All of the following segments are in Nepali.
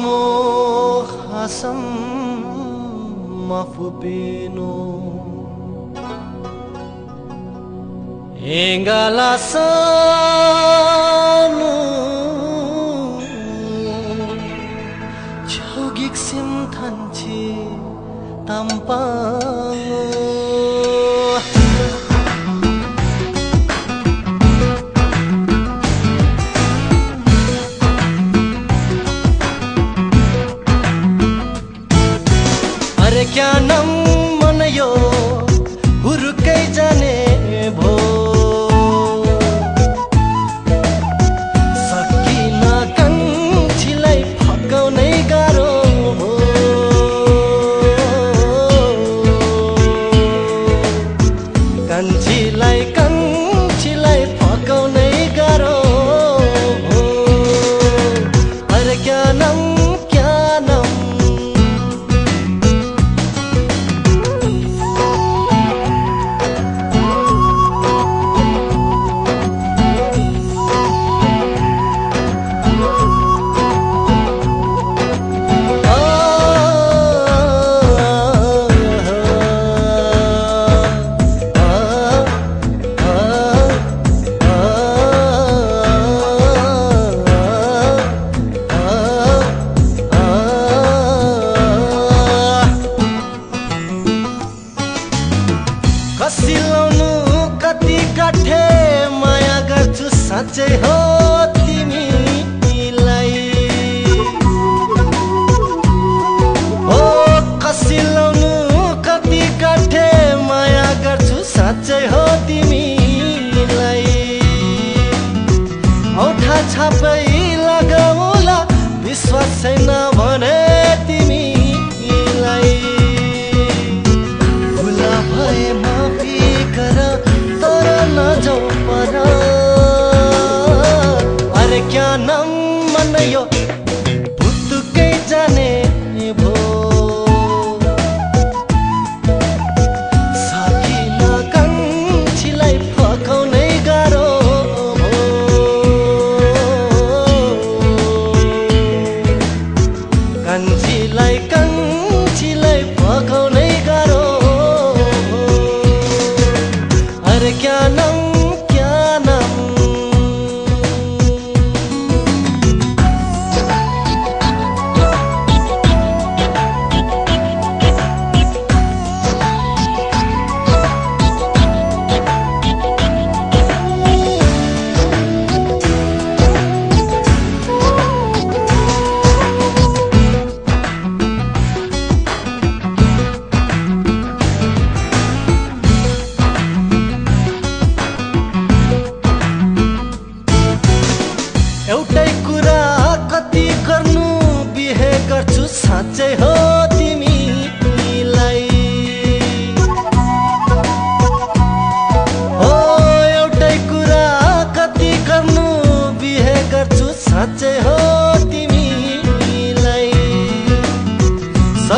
mo hasam mafupino Engalasan Chao gik sim than chi tam pa छैन भने तिमीलाई भुला भएमा कर तर नजाऊ पर। अरे क्या नाम मन यो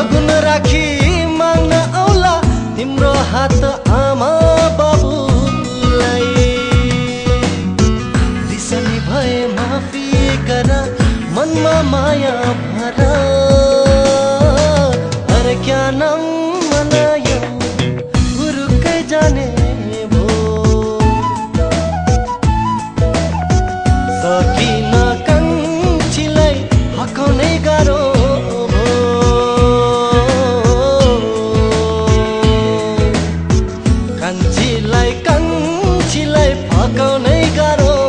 सगुन राखी माग्न आउला तिम्रो हात आमा बाबुलाई। रिसनी भए माफी गर मनमा माया भर। अरे क्या नाम नहीं करो।